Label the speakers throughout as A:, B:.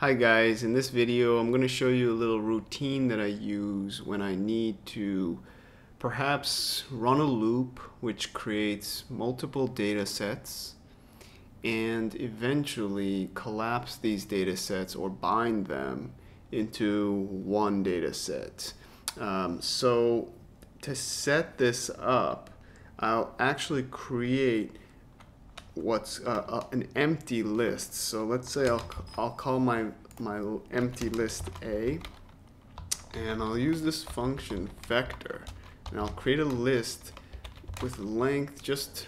A: Hi guys, in this video I'm going to show you a little routine that I use when I need to perhaps run a loop which creates multiple data sets and eventually collapse these data sets or bind them into one data set. Um, so to set this up, I'll actually create what's uh, uh, an empty list. So let's say I'll, I'll call my, my empty list A and I'll use this function vector and I'll create a list with length just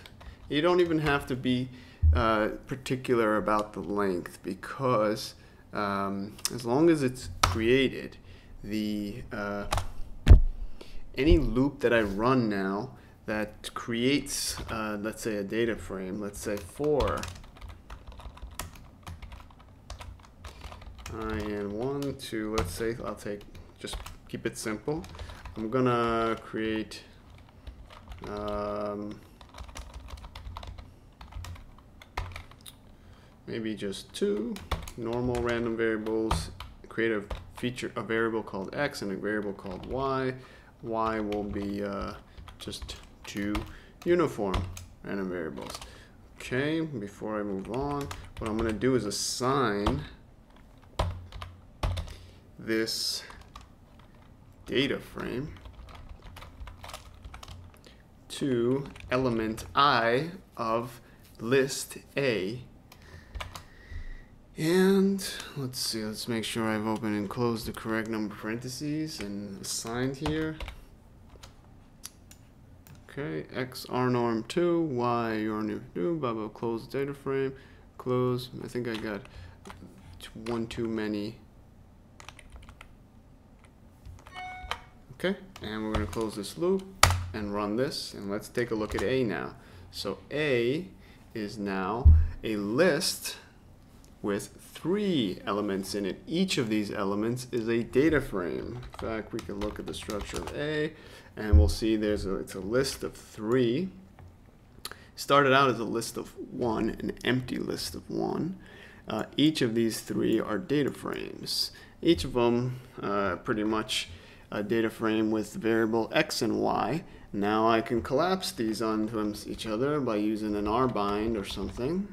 A: you don't even have to be uh, particular about the length because um, as long as it's created the uh, any loop that I run now that creates, uh, let's say, a data frame. Let's say for i and one, two, let's say, I'll take, just keep it simple. I'm gonna create um, maybe just two normal random variables, create a feature, a variable called x and a variable called y. y will be uh, just to uniform random variables. Okay, before I move on, what I'm going to do is assign this data frame to element i of list A. And let's see, let's make sure I've opened and closed the correct number of parentheses and assigned here. Okay, X norm 2, Y R norm 2, blah, blah, close data frame, close. I think I got one too many. Okay, and we're going to close this loop and run this. And let's take a look at A now. So A is now a list with three elements in it. Each of these elements is a data frame. In fact, we can look at the structure of A and we'll see there's a, it's a list of three. Started out as a list of one, an empty list of one. Uh, each of these three are data frames. Each of them uh, pretty much a data frame with variable x and y. Now I can collapse these onto each other by using an r-bind or something.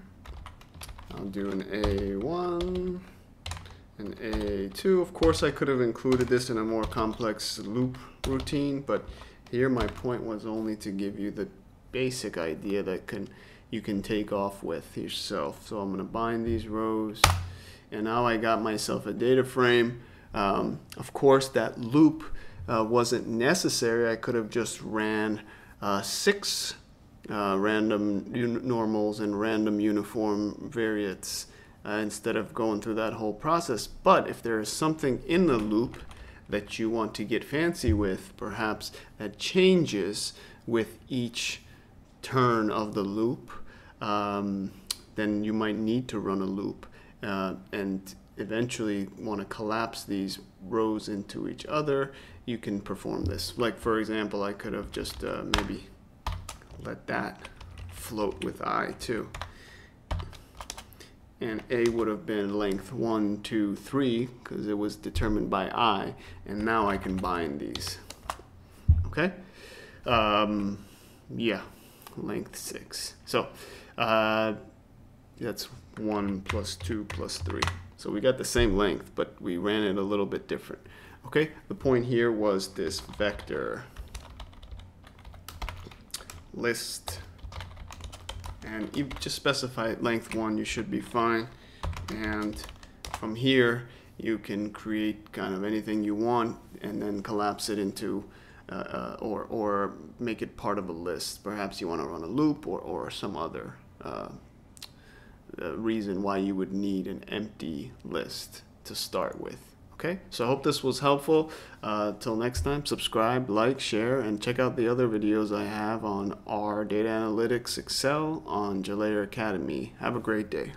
A: I'll do an A1, an A2. Of course, I could have included this in a more complex loop routine, but here my point was only to give you the basic idea that can you can take off with yourself. So I'm going to bind these rows, and now I got myself a data frame. Um, of course, that loop uh, wasn't necessary. I could have just ran uh, six uh, random normals and random uniform variates uh, instead of going through that whole process. But if there is something in the loop that you want to get fancy with, perhaps that changes with each turn of the loop, um, then you might need to run a loop uh, and eventually want to collapse these rows into each other. You can perform this. Like for example, I could have just uh, maybe let that float with I too. And A would have been length 1, 2, 3 because it was determined by I and now I can bind these. Okay? Um, yeah length 6 so uh, that's 1 plus 2 plus 3 so we got the same length but we ran it a little bit different. Okay? The point here was this vector list. And you just specify length one you should be fine. And from here you can create kind of anything you want and then collapse it into uh, uh, or, or make it part of a list. Perhaps you want to run a loop or, or some other uh, uh reason why you would need an empty list to start with Okay, so I hope this was helpful. Uh, till next time, subscribe, like, share, and check out the other videos I have on R Data Analytics Excel on Jalayer Academy. Have a great day.